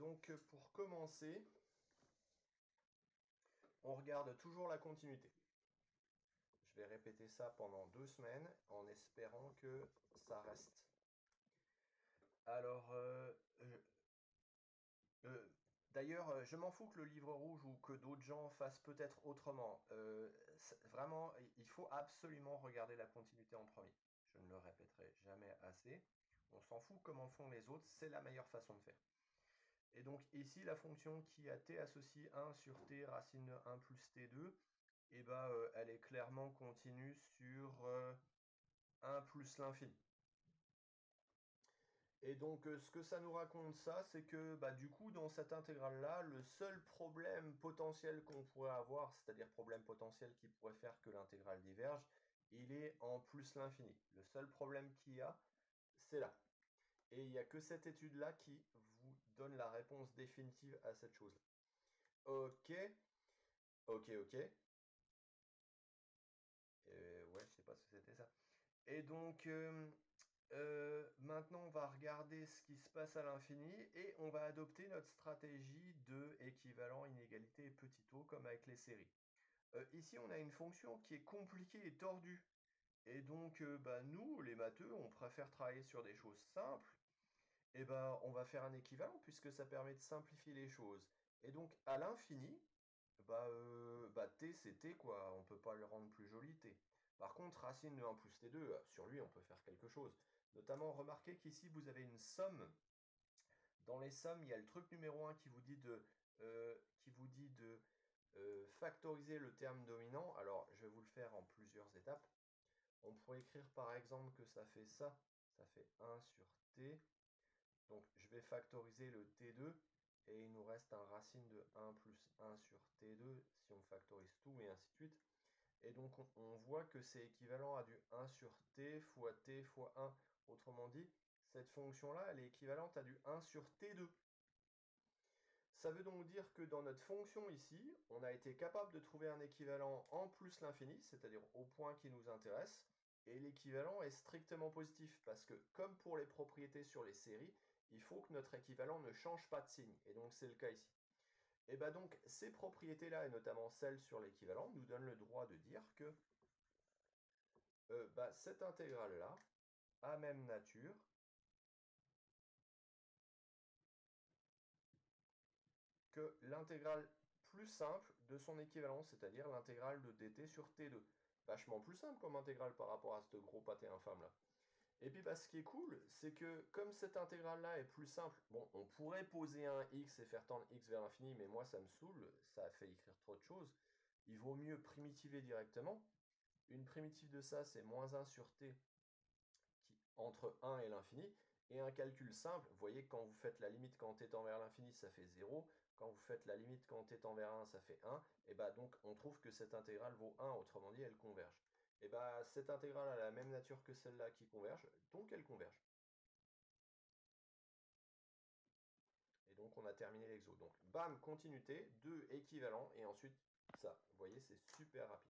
donc pour commencer, on regarde toujours la continuité. Je vais répéter ça pendant deux semaines en espérant que ça reste. Alors, euh, euh, d'ailleurs, euh, je m'en fous que le livre rouge ou que d'autres gens fassent peut-être autrement. vraiment, il faut absolument regarder la continuité en premier. Je ne le répéterai jamais assez. On s'en fout comment font les autres, c'est la meilleure façon de faire. Et donc ici, la fonction qui a t associe 1 sur t racine de 1 plus t2, et eh ben, euh, elle est clairement continue sur 1 euh, plus l'infini. Et donc euh, ce que ça nous raconte ça, c'est que bah, du coup dans cette intégrale-là, le seul problème potentiel qu'on pourrait avoir, c'est-à-dire problème potentiel qui pourrait faire que l'intégrale diverge, il est en plus l'infini. Le seul problème qu'il y a, c'est là. Et il n'y a que cette étude-là qui la réponse définitive à cette chose-là. Ok. Ok, ok. Euh, ouais, je sais pas ce c'était ça. Et donc, euh, euh, maintenant, on va regarder ce qui se passe à l'infini et on va adopter notre stratégie de équivalent, inégalité et petit o comme avec les séries. ici, on a une fonction qui est compliquée et tordue. Et donc, bah, nous, les matheux, on préfère travailler sur des choses simples eh ben, on va faire un équivalent puisque ça permet de simplifier les choses. Et donc, à l'infini, bah, euh, bah t c'est t quoi, on peut pas le rendre plus joli t. Par contre, racine de 1 plus t2, euh, sur lui on peut faire quelque chose. Notamment, remarquez qu'ici vous avez une somme. Dans les sommes, il y a le truc numéro 1 qui vous dit de, euh, qui vous dit de factoriser le terme dominant. Alors, je vais vous le faire en plusieurs étapes. On pourrait écrire par exemple que ça fait ça, ça fait 1 sur t donc je vais factoriser le t2 et il nous reste un racine de 1 plus 1 sur t2 si on factorise tout et ainsi de suite. Et donc on, voit que c'est équivalent à du 1 sur t fois t fois 1. Autrement dit, cette fonction-là, elle est équivalente à du 1 sur t2. Ça veut donc dire que dans notre fonction ici, on a été capable de trouver un équivalent en plus l'infini, c'est-à-dire au point qui nous intéresse, et l'équivalent est strictement positif, parce que comme pour les propriétés sur les séries, il faut que notre équivalent ne change pas de signe. Et donc c'est le cas ici. Et bien donc ces propriétés-là, et notamment celles sur l'équivalent, nous donnent le droit de dire que euh, bah, cette intégrale-là a même nature que l'intégrale plus simple de son équivalent, c'est-à-dire l'intégrale de dt sur t2. Vachement plus simple comme intégrale par rapport à ce gros pâté infâme là. Et puis bah, ce qui est cool, c'est que comme cette intégrale-là est plus simple, bon, on pourrait poser un x et faire tendre x vers l'infini, mais moi ça me saoule, ça fait écrire trop de choses. Il vaut mieux primitiver directement. Une primitive de ça, c'est moins 1 sur t entre 1 et l'infini. Et un calcul simple, vous voyez quand vous faites la limite quand t tend vers l'infini, ça fait 0. Quand vous faites la limite quand t tend vers 1, ça fait 1. Et bah donc on trouve que cette intégrale vaut 1, autrement dit elle converge et eh bah, cette intégrale a la même nature que celle-là qui converge, donc elle converge. Et donc on a terminé l'exo. Donc bam, continuité, deux équivalents, et ensuite ça. Vous voyez, c'est super rapide.